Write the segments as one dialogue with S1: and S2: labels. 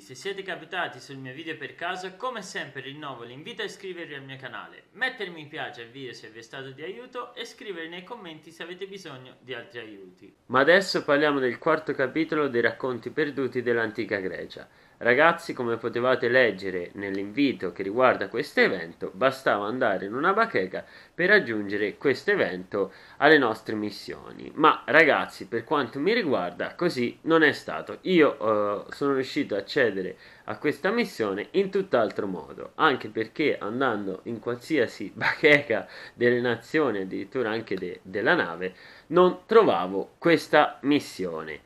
S1: Se siete capitati sul mio video per caso, come sempre rinnovo l'invito a iscrivervi al mio canale, mettere mi piace al video se vi è stato di aiuto e scrivere nei commenti se avete bisogno di altri aiuti. Ma adesso parliamo del quarto capitolo dei racconti perduti dell'antica Grecia. Ragazzi, come potevate leggere nell'invito che riguarda questo evento, bastava andare in una bacheca per raggiungere questo evento alle nostre missioni. Ma ragazzi, per quanto mi riguarda, così non è stato. Io eh, sono riuscito a accedere a questa missione in tutt'altro modo, anche perché andando in qualsiasi bacheca delle nazioni, addirittura anche de- della nave, non trovavo questa missione.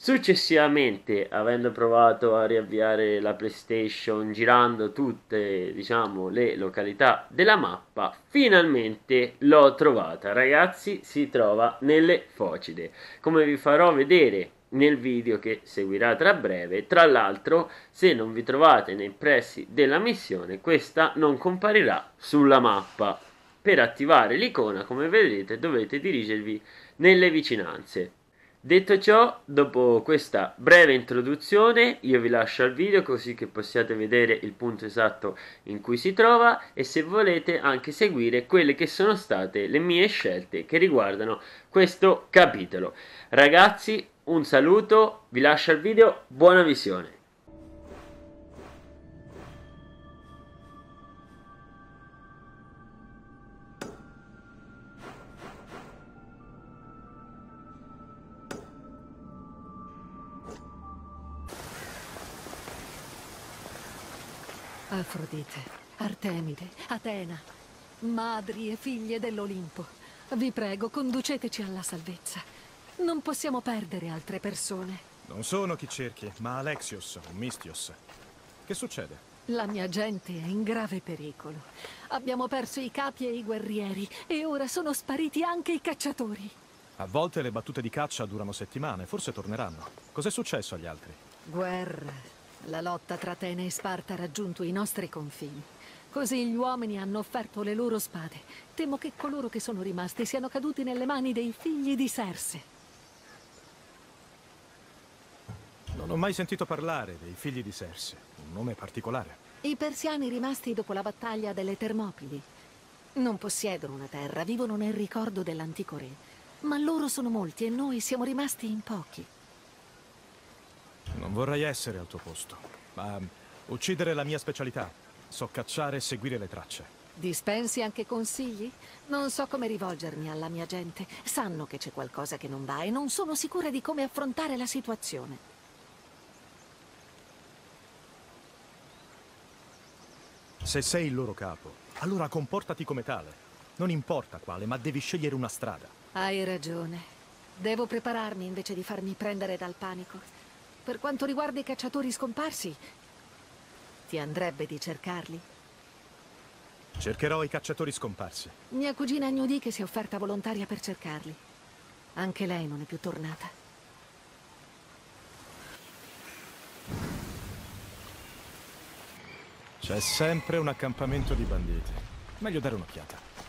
S1: Successivamente, avendo provato a riavviare la PlayStation girando tutte, diciamo, le località della mappa, finalmente l'ho trovata. Ragazzi, si trova nelle Focide. Come vi farò vedere nel video che seguirà tra breve. Tra l'altro, se non vi trovate nei pressi della missione, questa non comparirà sulla mappa. Per attivare l'icona, come vedete, dovete dirigervi nelle vicinanze. Detto ciò, dopo questa breve introduzione, io vi lascio al video così che possiate vedere il punto esatto in cui si trova e se volete anche seguire quelle che sono state le mie scelte che riguardano questo capitolo. Ragazzi, un saluto, vi lascio al video, buona visione.
S2: Afrodite, Artemide, Atena, madri e figlie dell'Olimpo, vi prego, conduceteci alla salvezza. Non possiamo perdere altre persone.
S3: Non sono chi cerchi, ma Alexios, o Mistios. Che succede?
S2: La mia gente è in grave pericolo. Abbiamo perso i capi e i guerrieri e ora sono spariti anche i cacciatori.
S3: A volte le battute di caccia durano settimane, forse torneranno. Cos'è successo agli altri?
S2: Guerra. La lotta tra Atene e Sparta ha raggiunto i nostri confini. Così gli uomini hanno offerto le loro spade. Temo che coloro che sono rimasti siano caduti nelle mani dei figli di Serse.
S3: Non ho mai sentito parlare dei figli di Serse. Un nome particolare.
S2: I persiani rimasti dopo la battaglia delle Termopili. Non possiedono una terra, vivono nel ricordo dell'antico re. Ma loro sono molti e noi siamo rimasti in pochi.
S3: Non vorrei essere al tuo posto, ma uccidere è la mia specialità. So cacciare e seguire le tracce.
S2: Dispensi anche consigli? Non so come rivolgermi alla mia gente. Sanno che c'è qualcosa che non va e non sono sicura di come affrontare la situazione.
S3: Se sei il loro capo, allora comportati come tale. Non importa quale, ma devi scegliere una strada.
S2: Hai ragione. Devo prepararmi invece di farmi prendere dal panico. Per quanto riguarda i cacciatori scomparsi, ti andrebbe di cercarli?
S3: Cercherò i cacciatori scomparsi.
S2: Mia cugina che si è offerta volontaria per cercarli. Anche lei non è più tornata.
S3: C'è sempre un accampamento di banditi. Meglio dare un'occhiata.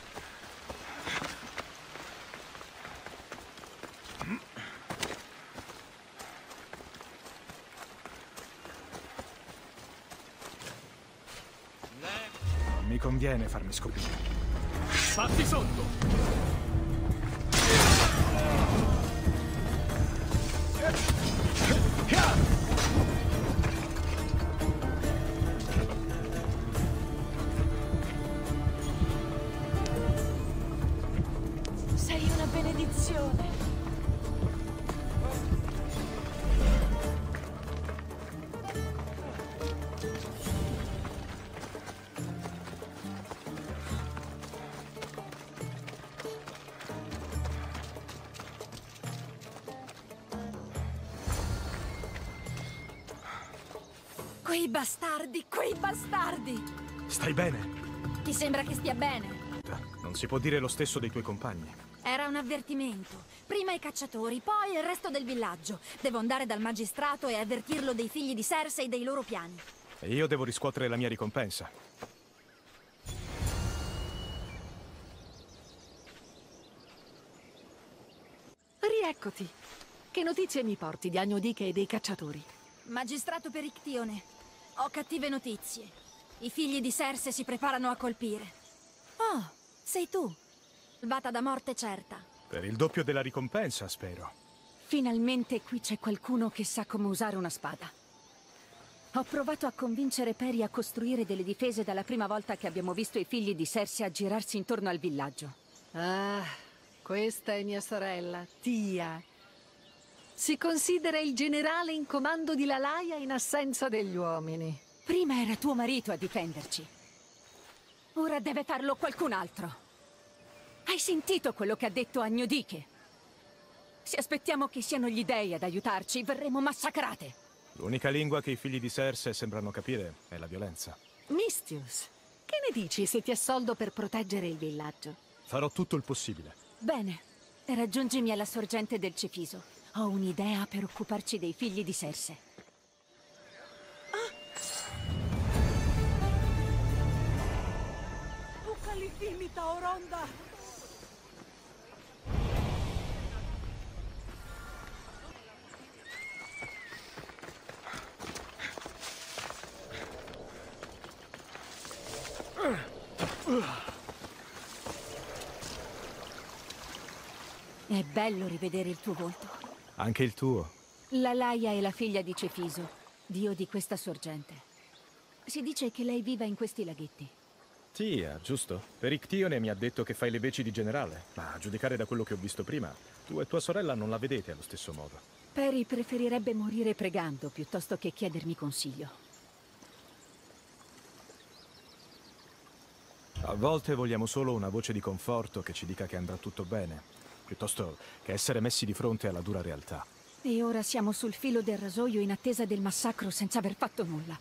S3: Mi conviene farmi scoprire.
S4: Fatti sotto!
S5: Sei
S6: bastardi, quei bastardi!
S3: Stai bene?
S6: Ti sembra che stia bene?
S3: Non si può dire lo stesso dei tuoi compagni.
S6: Era un avvertimento. Prima i cacciatori, poi il resto del villaggio. Devo andare dal magistrato e avvertirlo dei figli di Cersei e dei loro piani.
S3: E io devo riscuotere la mia ricompensa.
S2: Rieccoti. Che notizie mi porti di Agnodiche e dei cacciatori?
S6: Magistrato per Ictione. Ho cattive notizie. I figli di Serse si preparano a colpire. Oh, sei tu. Salvata da morte certa.
S3: Per il doppio della ricompensa, spero.
S7: Finalmente qui c'è qualcuno che sa come usare una spada. Ho provato a convincere Peri a costruire delle difese dalla prima volta che abbiamo visto i figli di Cersei aggirarsi intorno al villaggio. Ah, questa è mia sorella, Tia. Si considera il generale in comando di Lalaia in assenza degli uomini. Prima era tuo marito a difenderci. Ora deve farlo qualcun altro. Hai sentito quello che ha detto Agnodiche? Se aspettiamo che siano gli dei ad aiutarci, verremo massacrate.
S3: L'unica lingua che i figli di Serse sembrano capire è la violenza.
S7: Mistius, che ne dici se ti assoldo per proteggere il villaggio?
S3: Farò tutto il possibile.
S7: Bene, raggiungimi alla sorgente del Cefiso. Ho un'idea per occuparci dei figli di Serse.
S8: Ucalifimita Oronda!
S7: È bello rivedere il tuo volto.
S3: Anche il tuo.
S7: La Laia è la figlia di Cefiso, dio di questa sorgente. Si dice che lei viva in questi laghetti.
S3: Tia, giusto? Per Ictione mi ha detto che fai le veci di generale, ma a giudicare da quello che ho visto prima, tu e tua sorella non la vedete allo stesso modo.
S7: Peri preferirebbe morire pregando piuttosto che chiedermi consiglio.
S3: A volte vogliamo solo una voce di conforto che ci dica che andrà tutto bene, piuttosto che essere messi di fronte alla dura realtà.
S7: E ora siamo sul filo del rasoio in attesa del massacro senza aver fatto nulla.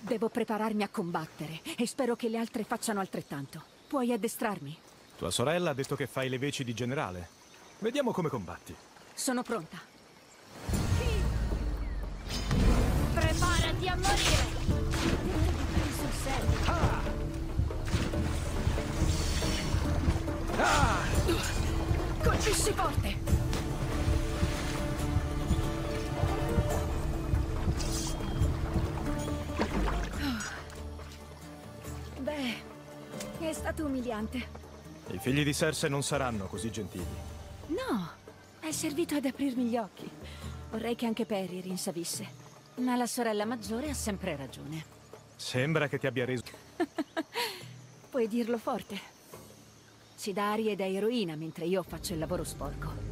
S7: Devo prepararmi a combattere e spero che le altre facciano altrettanto. Puoi addestrarmi?
S3: Tua sorella ha detto che fai le veci di generale. Vediamo come combatti.
S7: Sono pronta. Umiliante.
S3: I figli di Serse non saranno così gentili.
S7: No, è servito ad aprirmi gli occhi. Vorrei che anche Perry rinsavisse. Ma la sorella maggiore ha sempre ragione.
S3: Sembra che ti abbia reso...
S7: Puoi dirlo forte. Si dà arie da eroina mentre io faccio il lavoro sporco.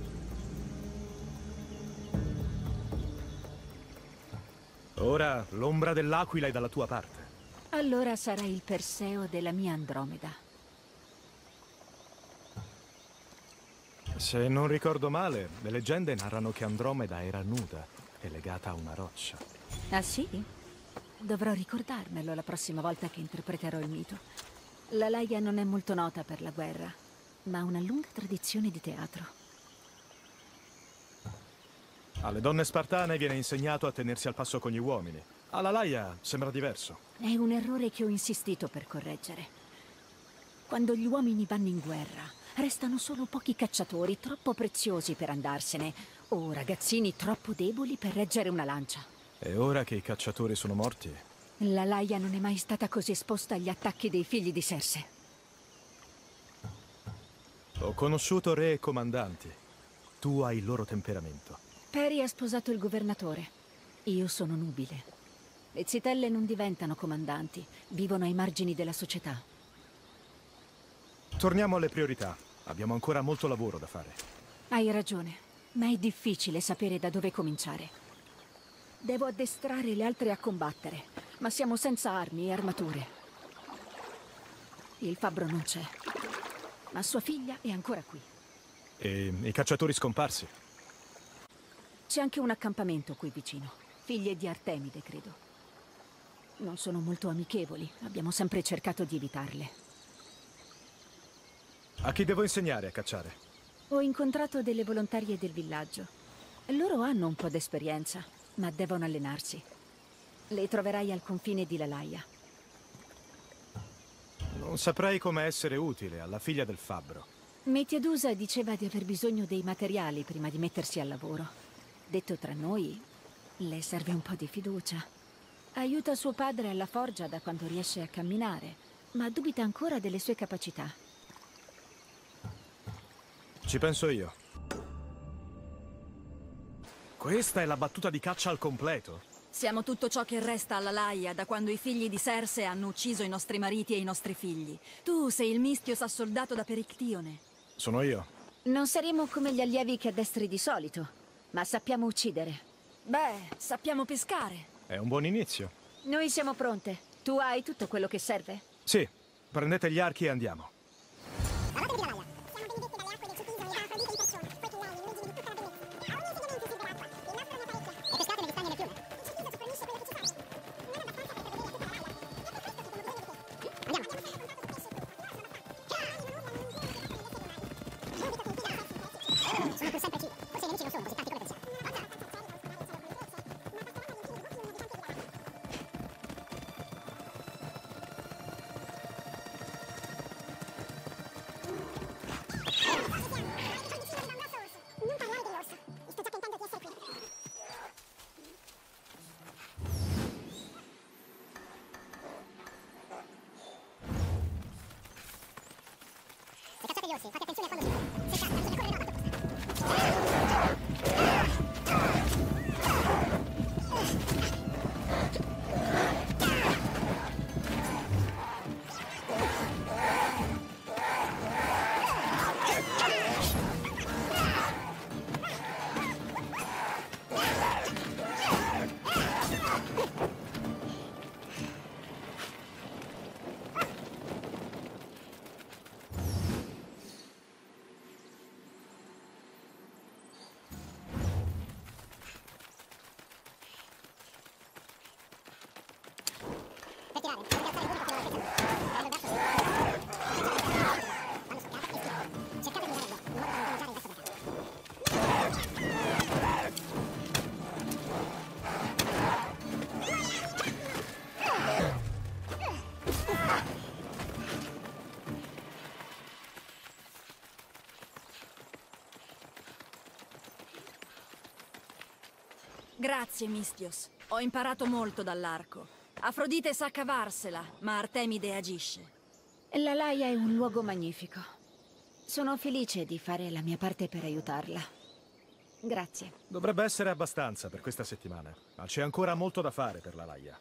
S3: Ora l'ombra dell'aquila è dalla tua parte.
S7: Allora sarai il Perseo della mia Andromeda.
S3: Se non ricordo male, le leggende narrano che Andromeda era nuda e legata a una roccia.
S7: Ah sì? Dovrò ricordarmelo la prossima volta che interpreterò il mito. La Laia non è molto nota per la guerra, ma ha una lunga tradizione di teatro.
S3: Alle donne spartane viene insegnato a tenersi al passo con gli uomini. Alla Laia sembra diverso.
S7: È un errore che ho insistito per correggere. Quando gli uomini vanno in guerra, restano solo pochi cacciatori troppo preziosi per andarsene, o ragazzini troppo deboli per reggere una lancia.
S3: E ora che i cacciatori sono morti,
S7: La Laia non è mai stata così esposta agli attacchi dei figli di Serse.
S3: ho conosciuto re e comandanti. Tu hai il loro temperamento.
S7: Peri ha sposato il governatore. Io sono nubile. Le zitelle non diventano comandanti, vivono ai margini della società.
S3: Torniamo alle priorità. Abbiamo ancora molto lavoro da fare.
S7: Hai ragione, ma è difficile sapere da dove cominciare. Devo addestrare le altre a combattere, ma siamo senza armi e armature. Il fabbro non c'è, ma sua figlia è ancora qui.
S3: E i cacciatori scomparsi.
S7: C'è anche un accampamento qui vicino, figlie di Artemide, credo. Non sono molto amichevoli, abbiamo sempre cercato di evitarle.
S3: A chi devo insegnare a cacciare?
S7: Ho incontrato delle volontarie del villaggio. Loro hanno un po' d'esperienza, ma devono allenarsi. Le troverai al confine di Lalaia.
S3: Non saprei come essere utile alla figlia del fabbro.
S7: Metiadusa diceva di aver bisogno dei materiali prima di mettersi al lavoro. Detto tra noi,
S2: Le serve un po' di fiducia. Aiuta suo padre alla forgia da quando riesce a camminare, ma dubita ancora delle sue capacità.
S3: Ci penso io. Questa è la battuta di caccia al completo.
S6: Siamo tutto ciò che resta alla Laia da quando i figli di Serse hanno ucciso i nostri mariti e i nostri figli. Tu sei il Mistios assoldato da Perictione.
S3: Sono io.
S2: Non saremo come gli allievi che addestri di solito, ma sappiamo uccidere.
S6: Beh, sappiamo pescare.
S3: È un buon inizio.
S2: Noi siamo pronte. Tu hai tutto quello che serve?
S3: Sì, prendete gli archi e andiamo. Sẽ có thể.
S6: Grazie, Mistios. Ho imparato molto dall'arco. Afrodite sa cavarsela, ma Artemide agisce.
S2: La Laia è un luogo magnifico. Sono felice di fare la mia parte per aiutarla. Grazie.
S3: Dovrebbe essere abbastanza per questa settimana, ma c'è ancora molto da fare per la Laia.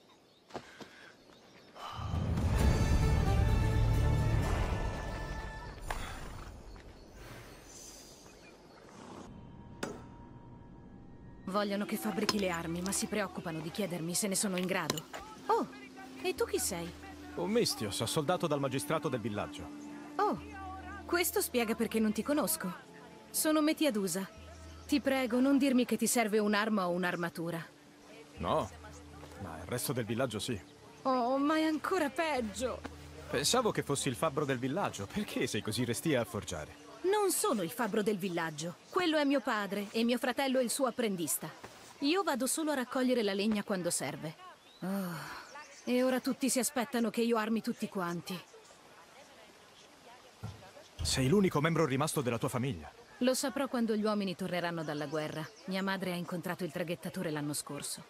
S9: Vogliono che fabbrichi le armi, ma si preoccupano di chiedermi se ne sono in grado. Oh, e tu chi sei?
S3: Un mistios, soldato dal magistrato del villaggio.
S9: Oh, questo spiega perché non ti conosco. Sono Metiadusa. Ti prego, non dirmi che ti serve un'arma o un'armatura.
S3: No, ma il resto del villaggio sì.
S9: Oh, ma è ancora peggio.
S3: Pensavo che fossi il fabbro del villaggio. Perché sei così restia a forgiare?
S9: Non sono il fabbro del villaggio. Quello è mio padre e mio fratello è il suo apprendista. Io vado solo a raccogliere la legna quando serve. Oh, e ora tutti si aspettano che io armi tutti quanti.
S3: Sei l'unico membro rimasto della tua famiglia.
S9: Lo saprò quando gli uomini torneranno dalla guerra. Mia madre ha incontrato il traghettatore l'anno scorso.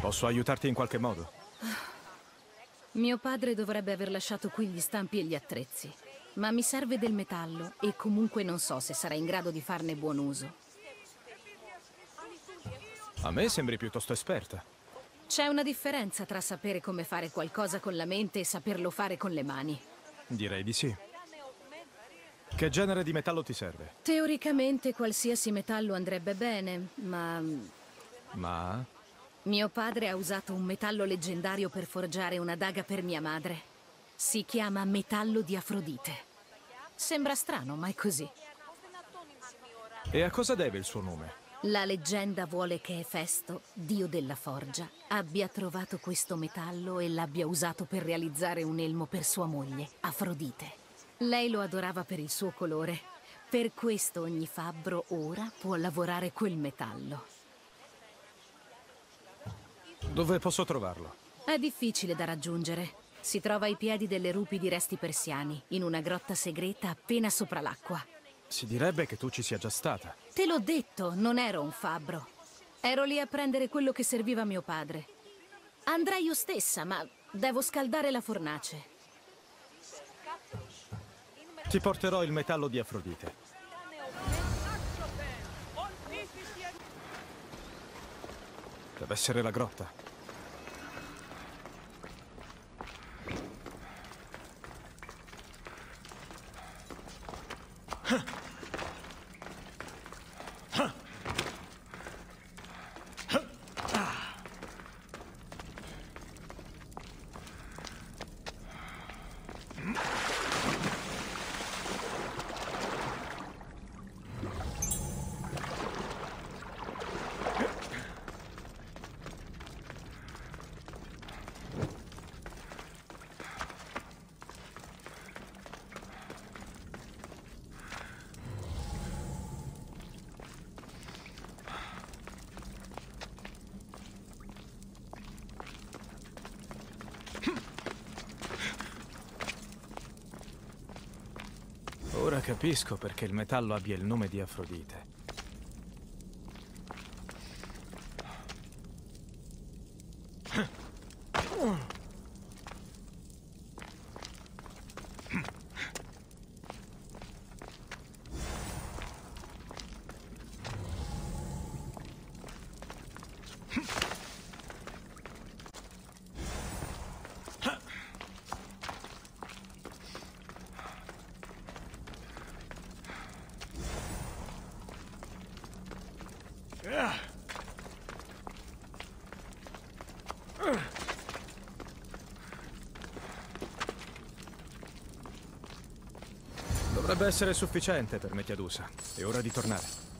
S3: Posso aiutarti in qualche modo?
S9: Mio padre dovrebbe aver lasciato qui gli stampi e gli attrezzi. Ma mi serve del metallo e comunque non so se sarà in grado di farne buon uso.
S3: A me sembri piuttosto esperta.
S9: C'è una differenza tra sapere come fare qualcosa con la mente e saperlo fare con le mani.
S3: Direi di sì. Che genere di metallo ti serve?
S9: Teoricamente qualsiasi metallo andrebbe bene, ma
S3: Ma...
S9: mio padre ha usato un metallo leggendario per forgiare una daga per mia madre. Si chiama metallo di Afrodite. Sembra strano, ma è così.
S3: E a cosa deve il suo nome?
S9: La leggenda vuole che Efesto, dio della forgia, abbia trovato questo metallo e l'abbia usato per realizzare un elmo per sua moglie, Afrodite. Lei lo adorava per il suo colore. Per questo ogni fabbro ora può lavorare quel metallo.
S3: Dove posso trovarlo?
S9: È difficile da raggiungere. Si trova ai piedi delle rupi di resti persiani, in una grotta segreta appena sopra l'acqua.
S3: Si direbbe che tu ci sia già stata.
S9: Te l'ho detto, non ero un fabbro. Ero lì a prendere quello che serviva a mio padre. Andrei io stessa, ma devo scaldare la fornace.
S3: Ti porterò il metallo di Afrodite. Deve essere la grotta. Capisco perché il metallo abbia il nome di Afrodite. Dovrebbe essere sufficiente per Metiadusa. È ora di tornare.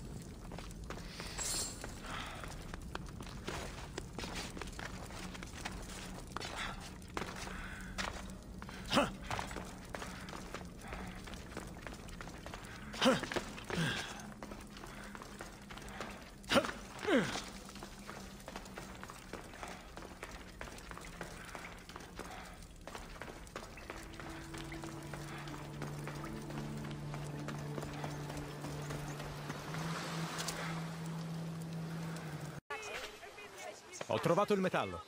S3: Ho trovato il metallo.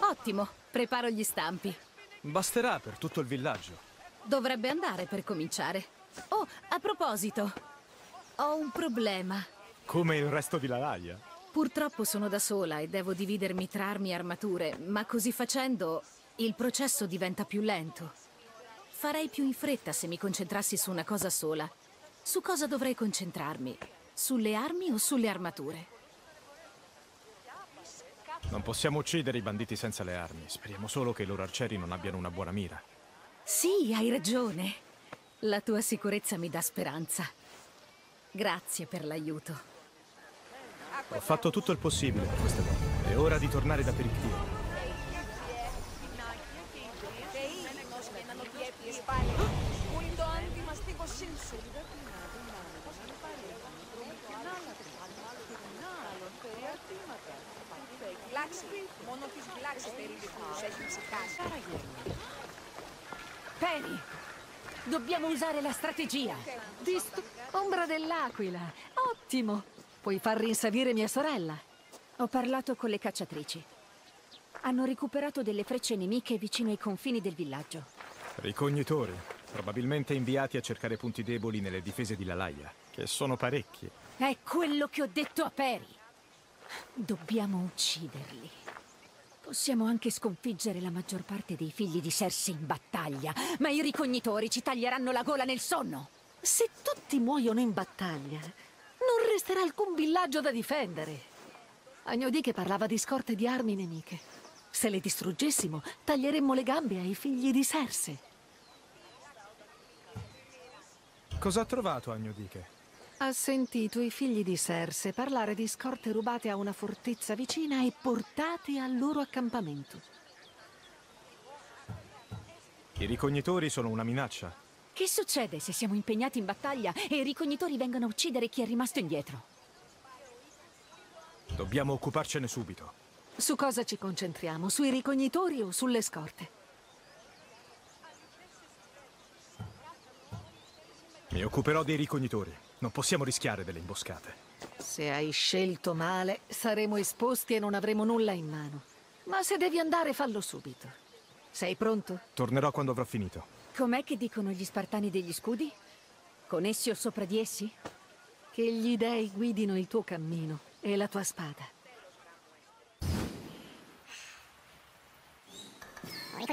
S9: Ottimo, preparo gli stampi.
S3: Basterà per tutto il villaggio.
S9: Dovrebbe andare per cominciare. Oh, a proposito, ho un problema.
S3: Come il resto di Lalaia.
S9: Purtroppo sono da sola e devo dividermi tra armi e armature, ma così facendo il processo diventa più lento. Farei più in fretta se mi concentrassi su una cosa sola. Su cosa dovrei concentrarmi? Sulle armi o sulle armature?
S3: Non possiamo uccidere i banditi senza le armi. Speriamo solo che i loro arcieri non abbiano una buona mira.
S9: Sì, hai ragione. La tua sicurezza mi dà speranza. Grazie per l'aiuto.
S3: Ho fatto tutto il possibile per queste donne. È ora di tornare da Perictio.
S5: Μόνο τις βλάξεις περίπου τους έχει ψυχάσει.
S2: Peri, dobbiamo usare la strategia. Dist- Ombra dell'aquila. Ottimo. Puoi far rinsavire mia sorella.
S7: Ho parlato con le cacciatrici. Hanno recuperato delle frecce nemiche vicino ai confini del villaggio.
S3: Ricognitori, probabilmente inviati a cercare punti deboli nelle difese di Lalaia, che sono parecchi.
S2: È quello che ho detto a Peri.
S7: Dobbiamo ucciderli. Possiamo anche sconfiggere la maggior parte dei figli di Cersei in battaglia, ma i ricognitori ci taglieranno la gola nel sonno.
S2: Se tutti muoiono in battaglia, non resterà alcun villaggio da difendere. Agnodì che parlava di scorte di armi nemiche. Se le distruggessimo, taglieremmo le gambe ai figli di Serse.
S3: Cosa ha trovato Agnodiche?
S2: Ha sentito i figli di Serse parlare di scorte rubate a una fortezza vicina e portate al loro accampamento.
S3: I ricognitori sono una minaccia.
S7: Che succede se siamo impegnati in battaglia e i ricognitori vengono a uccidere chi è rimasto indietro?
S3: Dobbiamo occuparcene subito.
S2: Su cosa ci concentriamo? Sui ricognitori o sulle scorte?
S3: Mi occuperò dei ricognitori. Non possiamo rischiare delle imboscate.
S2: Se hai scelto male, saremo esposti e non avremo nulla in mano. Ma se devi andare, fallo subito. Sei pronto?
S3: Tornerò quando avrò finito.
S7: Com'è che dicono gli spartani degli scudi? Con essi o sopra di essi?
S2: Che gli dei guidino il tuo cammino e la tua spada.
S3: Li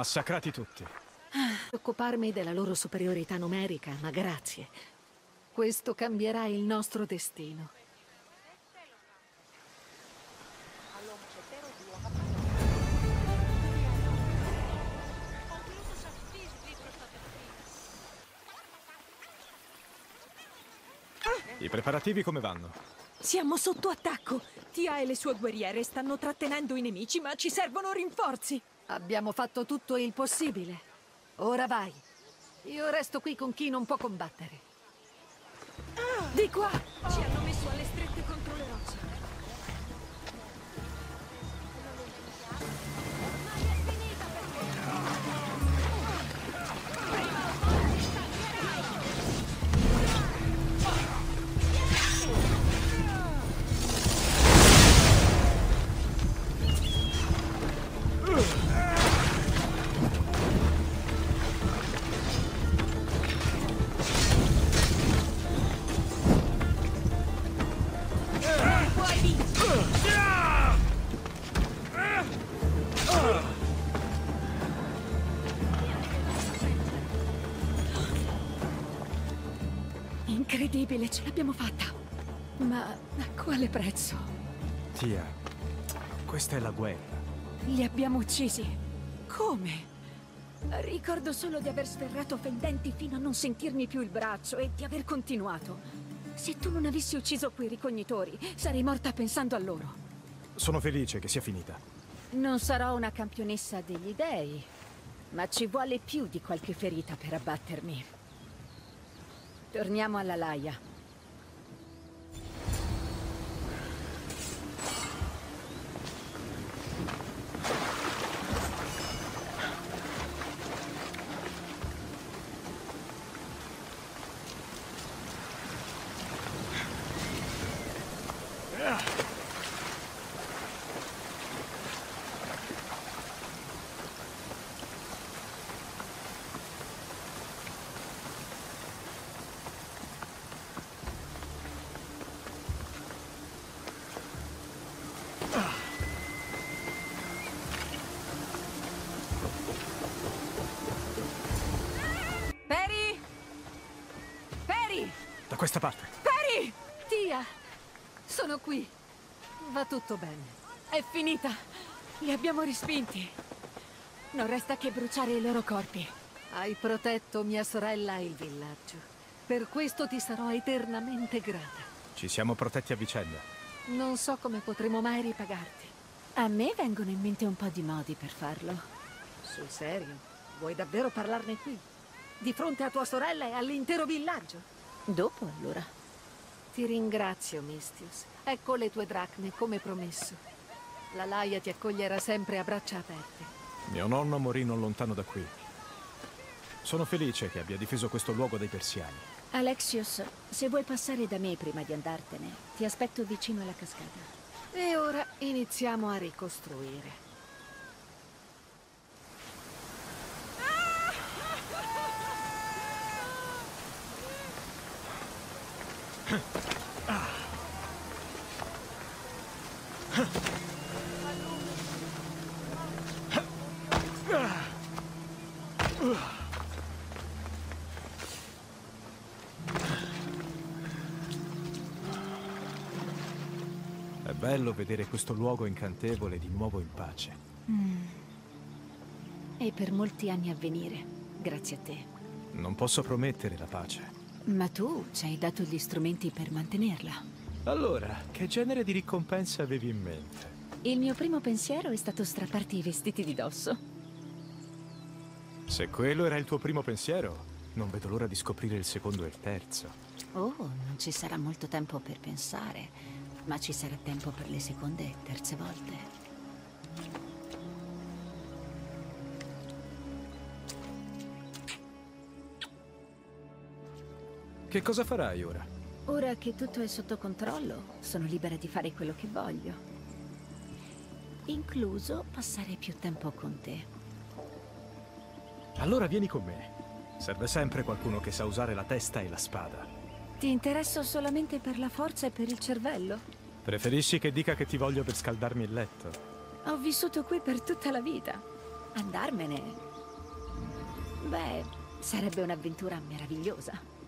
S3: massacrati tutti.
S2: Occuparmi della loro superiorità numerica, ma grazie. Questo cambierà il nostro destino.
S3: I preparativi come vanno?
S7: Siamo sotto attacco. Tia e le sue guerriere stanno trattenendo i nemici, ma ci servono rinforzi.
S2: Abbiamo fatto tutto il possibile. Ora vai. Io resto qui con chi non può combattere.
S7: Di qua! Ci hanno Incredibile, ce l'abbiamo fatta. Ma a quale prezzo?
S3: Tia, questa è la guerra.
S7: Li abbiamo uccisi. Come? Ricordo solo di aver sferrato fendenti fino a non sentirmi più il braccio e di aver continuato. Se tu non avessi ucciso quei ricognitori, sarei morta pensando a loro.
S3: Sono felice che sia finita.
S7: Non sarò una campionessa degli dei, ma ci vuole più di qualche ferita per abbattermi. Torniamo alla Laia.
S2: Sono qui. Va tutto bene.
S7: È finita! Li abbiamo respinti. Non resta che bruciare i loro corpi.
S2: Hai protetto mia sorella e il villaggio. Per questo ti sarò eternamente grata.
S3: Ci siamo protetti a vicenda.
S2: Non so come potremo mai ripagarti.
S7: A me vengono in mente un po' di modi per farlo.
S2: Sul serio? Vuoi davvero parlarne qui? Di fronte a tua sorella e all'intero villaggio?
S7: Dopo, allora.
S2: Ti ringrazio, Mistius. Ecco le tue dracme, come promesso. La Laia ti accoglierà sempre a braccia aperte.
S3: Mio nonno morì non lontano da qui. Sono felice che abbia difeso questo luogo dai persiani.
S7: Alexios, se vuoi passare da me prima di andartene, ti aspetto vicino alla cascata.
S2: E ora iniziamo a ricostruire.
S3: È bello vedere questo luogo incantevole di nuovo in pace.
S7: E per molti anni a venire, grazie a te.
S3: Non posso promettere la pace.
S7: Ma tu ci hai dato gli strumenti per mantenerla.
S3: Allora, che genere di ricompensa avevi in mente?
S7: Il mio primo pensiero è stato strapparti i vestiti di dosso.
S3: Se quello era il tuo primo pensiero, non vedo l'ora di scoprire il secondo e il terzo.
S7: Oh, non ci sarà molto tempo per pensare, ma ci sarà tempo per le seconde e terze volte.
S3: Che cosa farai ora?
S7: Ora che tutto è sotto controllo, sono libera di fare quello che voglio. Incluso passare più tempo con te.
S3: Allora vieni con me. Serve sempre qualcuno che sa usare la testa e la spada.
S7: Ti interesso solamente per la forza e per il cervello?
S3: Preferisci che dica che ti voglio per scaldarmi il letto?
S7: Ho vissuto qui per tutta la vita. Andarmene? Beh, sarebbe un'avventura meravigliosa.